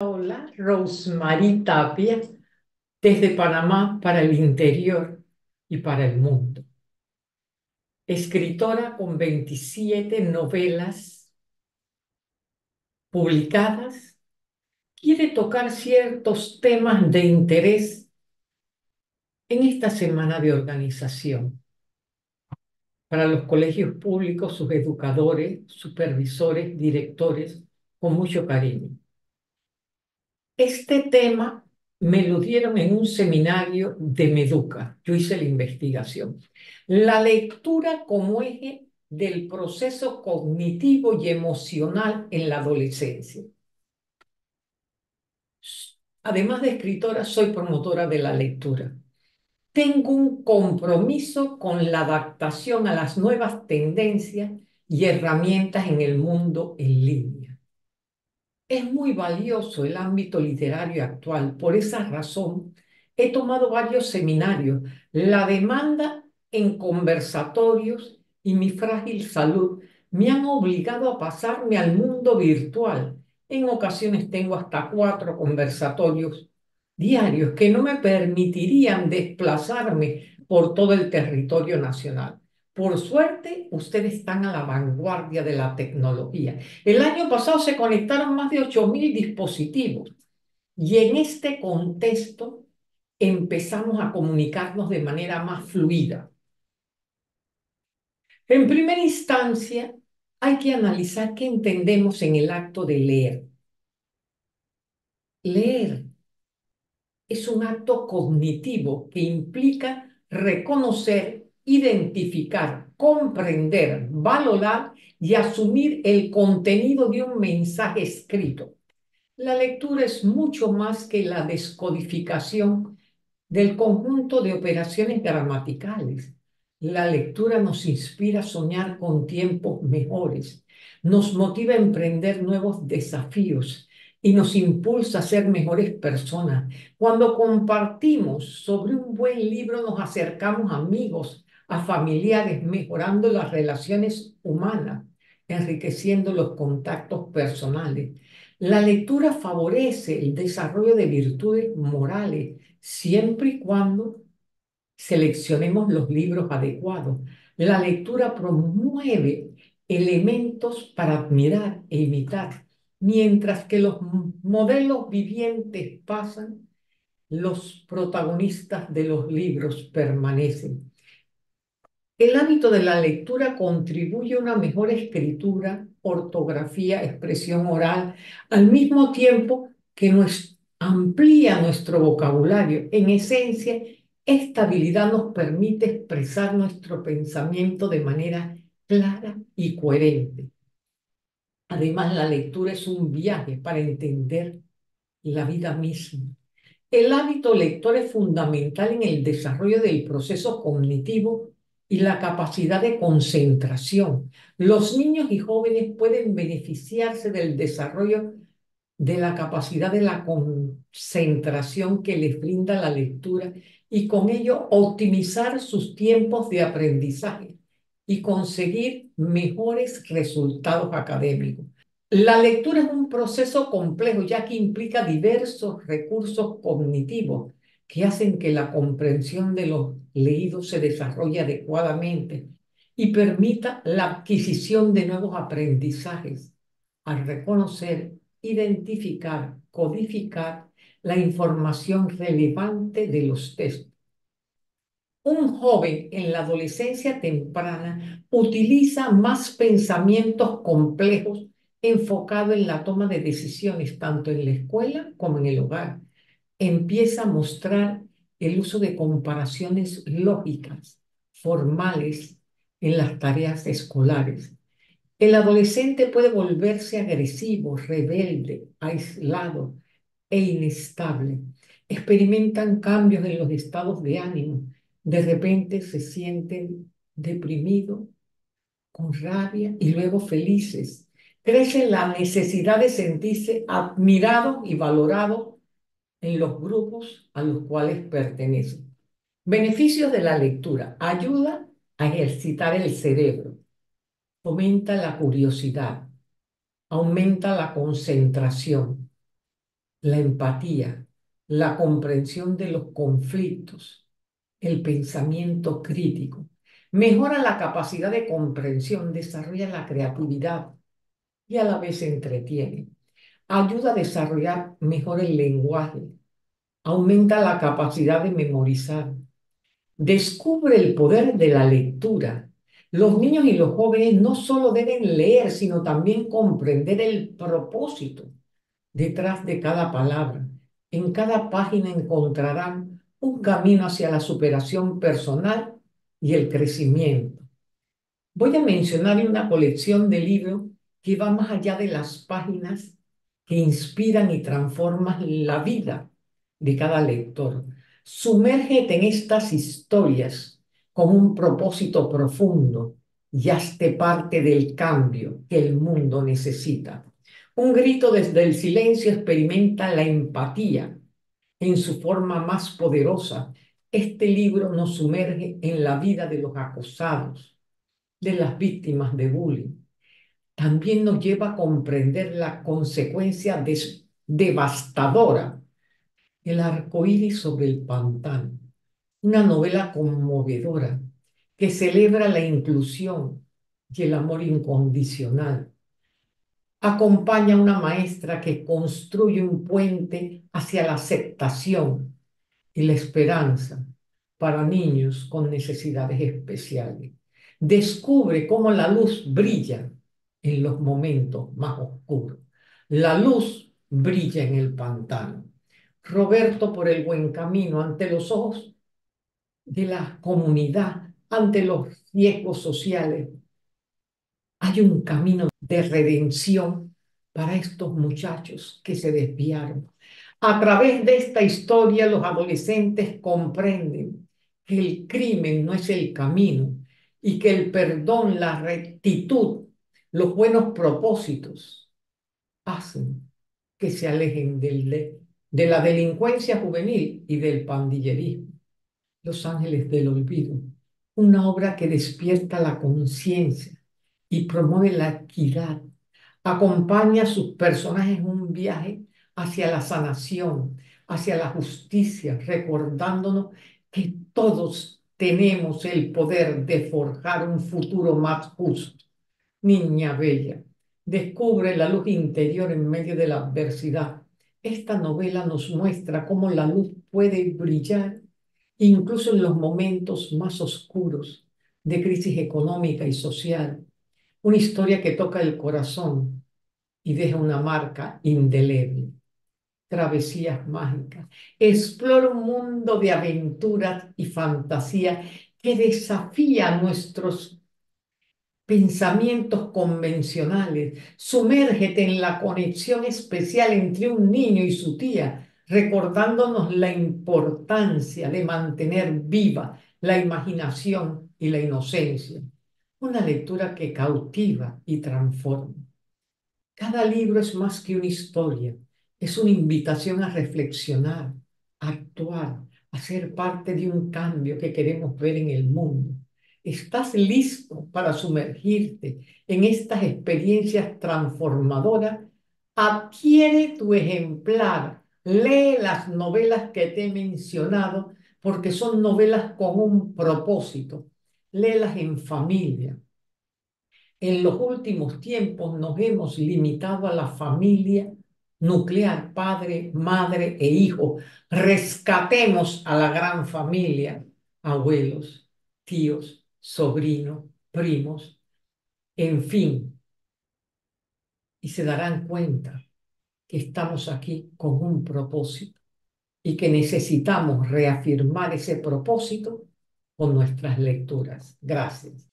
Hola, Rosemary Tapia, desde Panamá para el interior y para el mundo. Escritora con 27 novelas publicadas, quiere tocar ciertos temas de interés en esta semana de organización. Para los colegios públicos, sus educadores, supervisores, directores, con mucho cariño. Este tema me lo dieron en un seminario de Meduca. Yo hice la investigación. La lectura como eje del proceso cognitivo y emocional en la adolescencia. Además de escritora, soy promotora de la lectura. Tengo un compromiso con la adaptación a las nuevas tendencias y herramientas en el mundo en línea. Es muy valioso el ámbito literario actual. Por esa razón, he tomado varios seminarios. La demanda en conversatorios y mi frágil salud me han obligado a pasarme al mundo virtual. En ocasiones tengo hasta cuatro conversatorios diarios que no me permitirían desplazarme por todo el territorio nacional. Por suerte, ustedes están a la vanguardia de la tecnología. El año pasado se conectaron más de 8.000 dispositivos y en este contexto empezamos a comunicarnos de manera más fluida. En primera instancia, hay que analizar qué entendemos en el acto de leer. Leer es un acto cognitivo que implica reconocer identificar, comprender, valorar y asumir el contenido de un mensaje escrito. La lectura es mucho más que la descodificación del conjunto de operaciones gramaticales. La lectura nos inspira a soñar con tiempos mejores, nos motiva a emprender nuevos desafíos y nos impulsa a ser mejores personas. Cuando compartimos sobre un buen libro nos acercamos amigos, a familiares, mejorando las relaciones humanas, enriqueciendo los contactos personales. La lectura favorece el desarrollo de virtudes morales, siempre y cuando seleccionemos los libros adecuados. La lectura promueve elementos para admirar e imitar. Mientras que los modelos vivientes pasan, los protagonistas de los libros permanecen. El hábito de la lectura contribuye a una mejor escritura, ortografía, expresión oral, al mismo tiempo que nos amplía nuestro vocabulario. En esencia, esta habilidad nos permite expresar nuestro pensamiento de manera clara y coherente. Además, la lectura es un viaje para entender la vida misma. El hábito lector es fundamental en el desarrollo del proceso cognitivo y la capacidad de concentración. Los niños y jóvenes pueden beneficiarse del desarrollo de la capacidad de la concentración que les brinda la lectura y con ello optimizar sus tiempos de aprendizaje y conseguir mejores resultados académicos. La lectura es un proceso complejo ya que implica diversos recursos cognitivos que hacen que la comprensión de los leídos se desarrolle adecuadamente y permita la adquisición de nuevos aprendizajes al reconocer, identificar, codificar la información relevante de los textos. Un joven en la adolescencia temprana utiliza más pensamientos complejos enfocados en la toma de decisiones tanto en la escuela como en el hogar empieza a mostrar el uso de comparaciones lógicas, formales, en las tareas escolares. El adolescente puede volverse agresivo, rebelde, aislado e inestable. Experimentan cambios en los estados de ánimo. De repente se sienten deprimidos, con rabia y luego felices. Crece la necesidad de sentirse admirado y valorado en los grupos a los cuales pertenecen. Beneficios de la lectura. Ayuda a ejercitar el cerebro. Fomenta la curiosidad. Aumenta la concentración. la empatía, la comprensión de los conflictos, el pensamiento crítico. Mejora la capacidad de comprensión, desarrolla la creatividad y a la vez entretiene. Ayuda a desarrollar mejor el lenguaje, aumenta la capacidad de memorizar, descubre el poder de la lectura. Los niños y los jóvenes no solo deben leer, sino también comprender el propósito detrás de cada palabra. En cada página encontrarán un camino hacia la superación personal y el crecimiento. Voy a mencionar una colección de libros que va más allá de las páginas que inspiran y transforman la vida de cada lector. Sumérgete en estas historias con un propósito profundo y hazte parte del cambio que el mundo necesita. Un grito desde el silencio experimenta la empatía en su forma más poderosa. Este libro nos sumerge en la vida de los acosados, de las víctimas de bullying. También nos lleva a comprender la consecuencia devastadora, el arco iris sobre el pantano. Una novela conmovedora que celebra la inclusión y el amor incondicional acompaña a una maestra que construye un puente hacia la aceptación y la esperanza para niños con necesidades especiales. Descubre cómo la luz brilla en los momentos más oscuros. La luz brilla en el pantano. Roberto por el buen camino ante los ojos de la comunidad, ante los riesgos sociales. Hay un camino de redención para estos muchachos que se desviaron. A través de esta historia los adolescentes comprenden que el crimen no es el camino y que el perdón, la rectitud, los buenos propósitos hacen que se alejen del, de la delincuencia juvenil y del pandillerismo. Los Ángeles del Olvido, una obra que despierta la conciencia y promueve la equidad. Acompaña a sus personajes en un viaje hacia la sanación, hacia la justicia, recordándonos que todos tenemos el poder de forjar un futuro más justo. Niña bella, descubre la luz interior en medio de la adversidad. Esta novela nos muestra cómo la luz puede brillar incluso en los momentos más oscuros de crisis económica y social una historia que toca el corazón y deja una marca indeleble. Travesías mágicas. Explora un mundo de aventuras y fantasía que desafía nuestros pensamientos convencionales. Sumérgete en la conexión especial entre un niño y su tía, recordándonos la importancia de mantener viva la imaginación y la inocencia una lectura que cautiva y transforma. Cada libro es más que una historia, es una invitación a reflexionar, a actuar, a ser parte de un cambio que queremos ver en el mundo. ¿Estás listo para sumergirte en estas experiencias transformadoras? Adquiere tu ejemplar, lee las novelas que te he mencionado porque son novelas con un propósito léelas en familia. En los últimos tiempos nos hemos limitado a la familia nuclear, padre, madre e hijo. Rescatemos a la gran familia, abuelos, tíos, sobrinos, primos, en fin. Y se darán cuenta que estamos aquí con un propósito y que necesitamos reafirmar ese propósito con nuestras lecturas. Gracias.